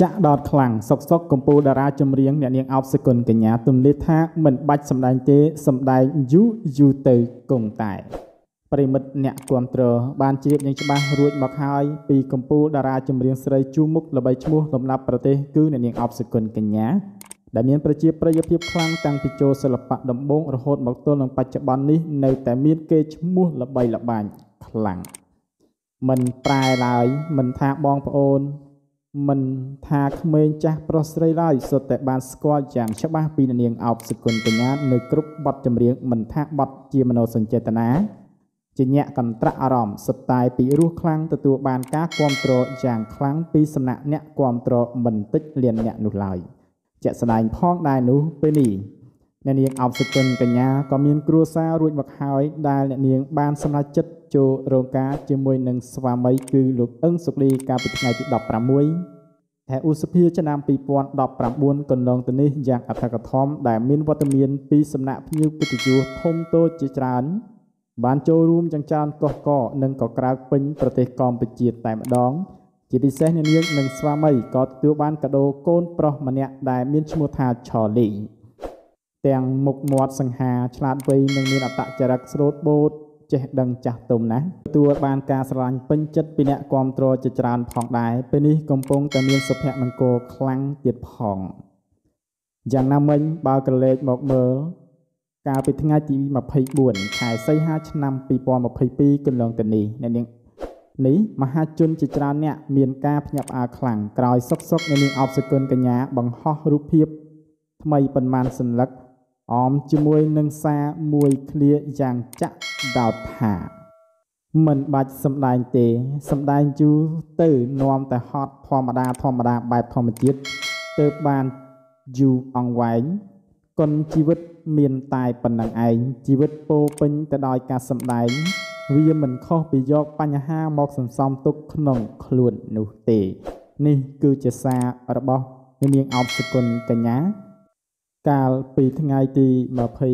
ចាក់ដោតខ្លាំងសុកសុកកម្ពុជាតារាចម្រៀងអ្នកនាងអោបសគុណកញ្ញាទំលេថាមិនបាច់សម្ដែងទេសម្ដែងយូយូទៅគង់តែប្រិមិត្តអ្នកគ្រប់គ្រងបានជ្រាបយ៉ាងច្បាស់រួចមកហើយពីកម្ពុជាតារាចម្រៀងស្រីជូមុខល្បីឈ្មោះលំដាប់ប្រទេសគឺអ្នកនាងអោបសគុណកញ្ញាដែលមានប្រជាប្រិយភាពខ្លាំងតាំងពីចូលសិល្បៈដំបូងរហូតមកទល់នឹងបច្ចុប្បន្ននេះនៅតែមានកេរ្តិ៍ឈ្មោះល្បីល្បាញខ្លាំងមិនប្រែឡើយមិនថាបងប្អូន មិនថាក្មេងចាស់ប្រុសស្រីឡើយសុទ្ធតែបានស្គាល់យ៉ាងច្បាស់ពីនាងអោបសគុណកញ្ញានៅគ្រប់បទចម្រៀងមិនថាបទជាមនោសញ្ចេតនាជាញាក់កន្ត្រាក់អារម្មណ៍សុទ្ធតែពីរសខ្លាំងទទួលបានការគ្រប់គ្រងយ៉ាងខ្លាំងពីសំណាក់អ្នកគ្រប់គ្រងមិនតិចលានអ្នកនោះឡើយជាក់ស្ដែងផងដែរនោះពេលនេះអ្នកនាងអោបសគុណកញ្ញាក៏មានគ្រួសាររួចមកហើយដែលអ្នកនាងបានសម្រេចចិត្ត ចូលរោងការជាមួយនឹងស្វាមីគឺលោកអឹងសុកលីកាលពីថ្ងៃទី16ខែឧសភាឆ្នាំ2019កន្លងទៅនេះយ៉ាងអធិកធមដែលមានវត្តមានពីសំណាក់ភ្ញៀវកិត្តិយសធំតូចជាច្រើនបានចូលរួមយ៉ាងច្រើនកុះកនិងក៏ក្រៅពេញប្រទេសកម្ពុជាតែម្ដង ជាពិសេសនាងនិងស្វាមីក៏ទទួលបានកាដូកូនប្រុសម្នាក់ដែលមានឈ្មោះថាឆលីទាំងមុខមាត់សង្ហាឆ្លាតវៃនិងមានអត្តចរិតស្រូតបូត ចេះដឹងចាស់ទុំណាស់ទទួលបានការស្រឡាញ់ពេញចិត្តពីអ្នកគ្រប់គ្រងជាច្រើនផងដែរពេលនេះកំពុងតែមានសុភមង្គលខ្លាំងទៀតផងយ៉ាងណាមិញបើក្រឡេកមកមើលកាលពីថ្ងៃទី24ខែសីហាឆ្នាំ2022កន្លងទៅនេះអ្នកនាងនេះមហាជនជាច្រើនអ្នកមានការភ្ញាក់ផ្អើលខ្លាំងក្រោយសុកសុកអ្នកនាងអបសគុណកញ្ញាបង្ហោះរូបភាពថ្មីប៉ុន្មានសន្លឹក អមជាមួយនឹងសារមួយឃ្លាយ៉ាងចាក់ដោតថាមិនបាច់សំដែងទេសំដែងយូរទៅនាំតែហត់ធម្មតាធម្មតាបែបធម្មជាតិទើបបានយូរអង្វែងគុណជីវិតមានតែប៉ុណ្ណឹងឯងជីវិតពោពេញទៅដោយការសំដែងវាមិនខុសពីយកបញ្ហាមកសន្សំទុកក្នុងខ្លួននោះទេ នេះគឺជាសាររបស់នាងអោបសគុណកញ្ញា កាលពីថ្ងៃទី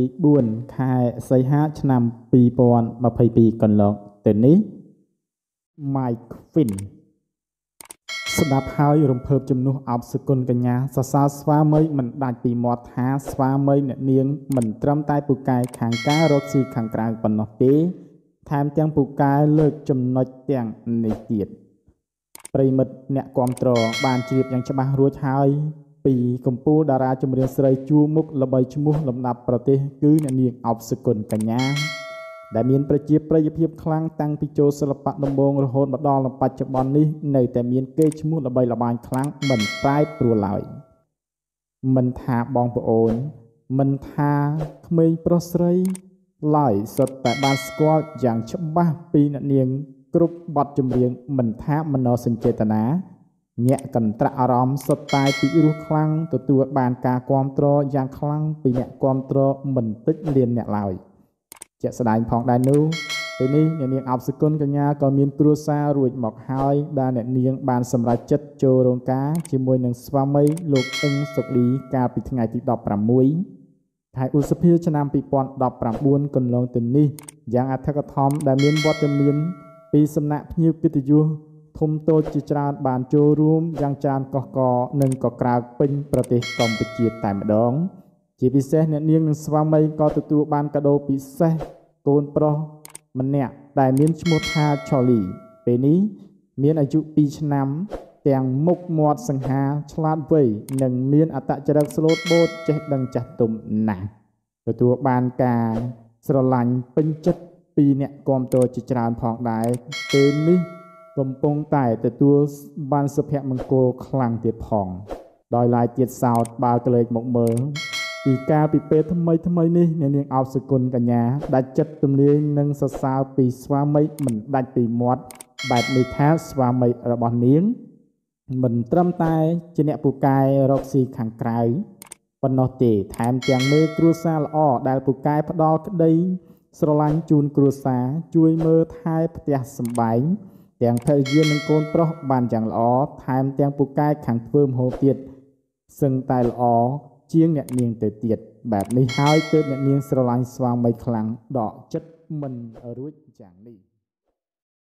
24ខែសីហាឆ្នាំ2022កន្លងទៅនេះ Mike Quinn ស្ដាប់ហើយរំភើបជំនួសអបសគុណកញ្ញាសរសើរស្វាមីមិនដាច់ពីមាត់ថាស្វាមីអ្នកនាងមិនត្រឹមតែពូកែខាងការរកស៊ីខាងក្រៅប៉ុណ្ណោះទេ ថែមទាំងពូកែលើកចំណុចទាំងនេះទៀតប្រិមិត្តអ្នកគ្រប់គ្រងបានជ្រាបយ៉ាងច្បាស់រួចហើយ ពីកម្ពុជាតារាចម្រៀងស្រីជួមុខល្បីឈ្មោះលំដាប់ប្រទេសគឺអ្នកនាងអបសគុណកញ្ញាដែលមានប្រជាប្រិយភាពខ្លាំងតាំងពីចូលសិល្បៈដំបូងរហូតមកដល់បច្ចុប្បន្ននេះនៅតែមានកេរ្តិ៍ឈ្មោះល្បីល្បាញខ្លាំងមិនប្រែប្រួលឡើយមិនថាបងប្អូន មិនថាក្មេងប្រុសស្រីឡើយសុទ្ធតែបានស្គាល់យ៉ាងច្បាស់ពីអ្នកនាងគ្រប់បទចម្រៀងមិនថាមនោសញ្ចេតនា ញាក់កន្ត្រាក់អារម្មណ៍សុទ្ធតែពីរោះខ្លាំងទទួលបានការគ្រប់គ្រងយ៉ាងខ្លាំងពីអ្នកគ្រប់គ្រងមិនតិចលានអ្នកឡើយជាក់ស្ដែងផងដែរនោះពេលនេះអ្នកនាងអបសគុណកញ្ញាក៏មានគ្រួសាររួចមកហើយដែលអ្នកនាងបានសម្រេចចិត្តចូលរោងការជាមួយនឹងស្វាមីលោកអឹងសុកលីកាលពីថ្ងៃទី16ខែឧសភាឆ្នាំ2019កន្លងទៅនេះយ៉ាងអធិកធមដែលមានវត្តមានពីសំណាក់ភ្ញៀវកិត្តិយស ធំតូចជាច្រើនបានចូលរួមយ៉ាងច្រើនកកកនិងក៏ក្រើកពេញប្រទេសកម្ពុជាតែម្ដង ជាពិសេសអ្នកនាងនិងស្វាមីក៏ទទួលបានកាដូពិសេសកូនប្រុសម្នាក់ដែលមានឈ្មោះថាឆូលីពេលនេះមានអាយុ2ឆ្នាំ ទាំងមុខមាត់សង្ហាឆ្លាតវៃនិងមានអត្តចរិតស្លូតបូតចេះដឹងចាស់ទុំណាស់ទទួលបានការស្រឡាញ់ពេញចិត្តពីអ្នកគាំទ្រជាច្រើនផងដែរពេលនេះ កំពុងតែទទួលបានសុភមង្គលខ្លាំងទៀតផង ដោយឡែកទៀតសោតបើក្លែកមកមើលពីការពីពេលថ្មីថ្មីនេះអ្នកនាងអោបសគុណកញ្ញាដាច់ចិត្តទំនាញនិងសរសើរពីស្វាមីមិនដាច់ពីមាត់បែបនេះថាស្វាមីរបស់នាង មិនត្រឹមតែជាអ្នកពូកែរកស៊ីខាងក្រៅប៉ុណ្ណោះទេថែមទាំងមេគ្រួសារល្អដែលពូកែផ្ដល់ក្តីស្រឡាញ់ជូនគ្រួសារជួយមើលថែផ្ទះសម្បែង ទាំងភរិយានិងកូនប្រុសបានយ៉ាងល្អថែមទាំងពូកែខាងធ្វើម្ហូបទៀតសឹងតែល្អជាងអ្នកនាងទៅទៀតបែបនេះហើយទើបអ្នកនាងស្រឡាញ់ស្វាមីខ្លាំងដកចិត្តមិនរួចយ៉ាងនេះ